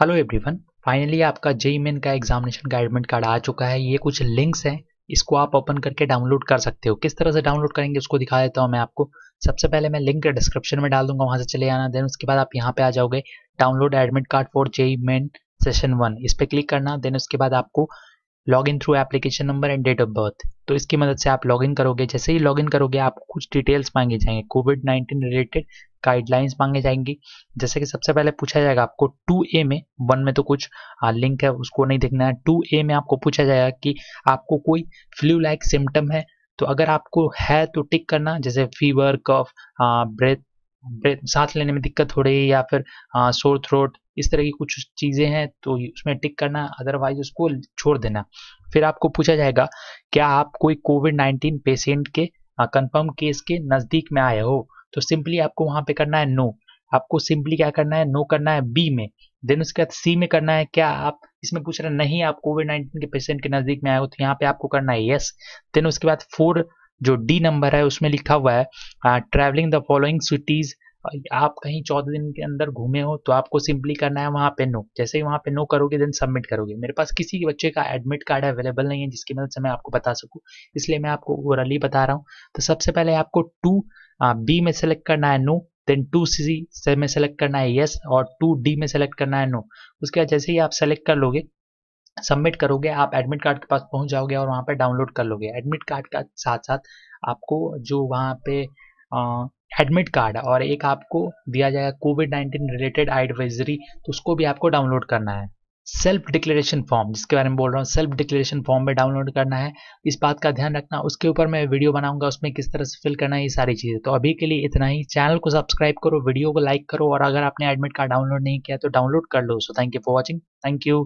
Hello everyone finally आपका JEE main का examination का एडमिट कार्ड आ चुका है। ये कुछ लिंक्स हैं, इसको आप ओपन करके डाउनलोड कर सकते हो। किस तरह से डाउनलोड करेंगे उसको दिखा देता हूँ मैं आपको। सबसे पहले मैं लिंक डिस्क्रिप्शन में डाल दूँगा, वहाँ से चले आना देन उसके बाद आप यहाँ पे आ जाओगे download admit card for JEE Main session one इस पर क्लिक करना देन उसके बाद आपको log in through application number and date of birth तो इसकी मदद से आप लॉग इन करोगे, जैसे ही लॉग इन करोगे आपको कुछ डिटेल्स मांगे जाएँगे कोविड नाइन्टीन रिलेटेड गाइडलाइंस मांगे जाएँगी। जैसे कि सबसे पहले पूछा जाएगा आपको टू ए में वन में तो कुछ आ, लिंक है उसको नहीं देखना है। टू ए में आपको पूछा जाएगा कि आपको कोई फ्लू लाइक सिम्टम है तो अगर आपको है तो टिक करना जैसे फीवर कफ ब्रेथ ब्रेथ सांस लेने में दिक्कत हो रही है या फिर सोर थ्रोट इस तरह की कुछ चीज़ें हैं तो उसमें टिक करना अदरवाइज़ उसको छोड़ देना। फिर आपको पूछा जाएगा क्या आप कोई कोविड नाइन्टीन पेशेंट के कंफर्म केस के नज़दीक में आए हो? तो सिंपली आपको वहाँ पे करना है नो। आपको सिंपली क्या करना है? नो करना है बी में। देन उसके बाद सी में करना है क्या आप? इसमें पूछ रहे नहीं, आप कोविड नाइन्टीन के पेशेंट के नज़दीक में आए हो तो यहाँ पे आपको करना है यस देन उसके बाद फोर जो डी नंबर है, उसमें लिखा हुआ है ट्रैवलिंग द फॉलोइंग सिटीज़ आप कहीं चौदह दिन के अंदर घूमे हो तो आपको सिंपली करना है वहाँ पे नो। जैसे ही वहाँ पे नो करोगे देन सबमिट करोगे। मेरे पास किसी के बच्चे का एडमिट कार्ड अवेलेबल नहीं है, जिसकी मदद से मैं आपको बता सकूँ। इसलिए मैं आपको ओवरअली बता रहा हूँ। तो सबसे पहले आपको टू बी में सेलेक्ट करना है नो देन टू सी से में सेलेक्ट करना है यस और टू डी में सेलेक्ट करना है नो उसके बाद जैसे ही आप सेलेक्ट कर लोगे सबमिट करोगे, आप एडमिट कार्ड के पास पहुँच जाओगे और वहाँ पर डाउनलोड कर लोगे। एडमिट कार्ड का साथ साथ आपको जो वहाँ पे एडमिट कार्ड और एक आपको दिया जाएगा कोविड नाइन्टीन रिलेटेड एडवाइजरी तो उसको भी आपको डाउनलोड करना है। सेल्फ डिक्लेरेशन फॉर्म जिसके बारे में बोल रहा हूँ सेल्फ डिक्लेरेशन फॉर्म में डाउनलोड करना है। इस बात का ध्यान रखना, उसके ऊपर मैं वीडियो बनाऊँगा, उसमें किस तरह से फिल करना है, ये सारी चीज़ें। तो अभी के लिए इतना ही। चैनल को सब्सक्राइब करो वीडियो को लाइक करो, और अगर आपने एडमिट कार्ड डाउनलोड नहीं किया तो डाउनलोड कर लो। So thank you for watching thank you